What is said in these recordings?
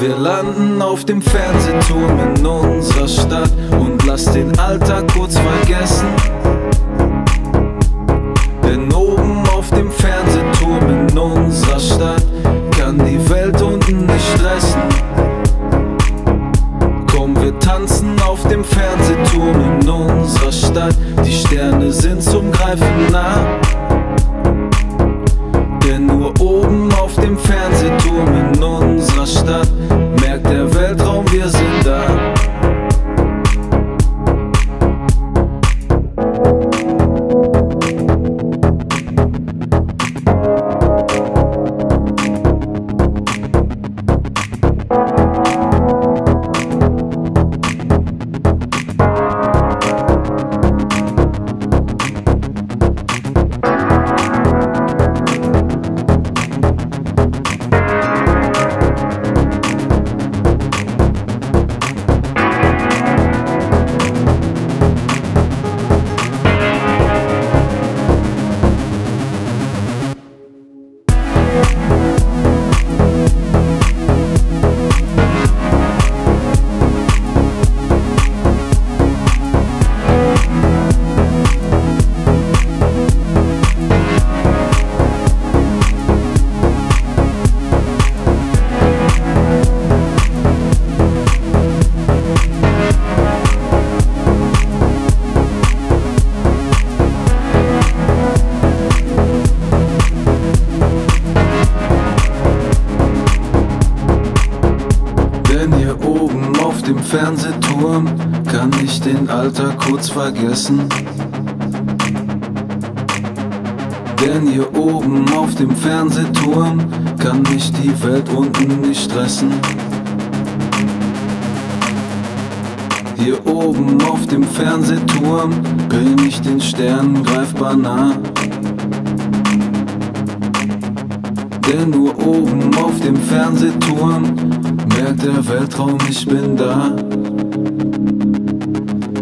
wir landen auf dem Fernsehturm in unserer Stadt und lass den Alltag kurz vergessen. Denn oben auf dem Fernsehturm in unserer Stadt kann die Welt unten nicht stressen. Komm, wir tanzen auf dem Fernsehturm in unserer Stadt. Die Sterne sind zum Greifen nah. Dem Fernsehturm kann ich den Alltag kurz vergessen. Denn hier oben auf dem Fernsehturm kann mich die Welt unten nicht stressen. Hier oben auf dem Fernsehturm bin ich den Sternen greifbar nah. Denn nur oben auf dem Fernsehturm merkt der Weltraum, ich bin da.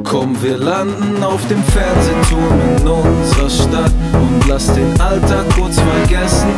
Komm, wir landen auf dem Fernsehturm in unserer Stadt und lass den Alltag kurz vergessen.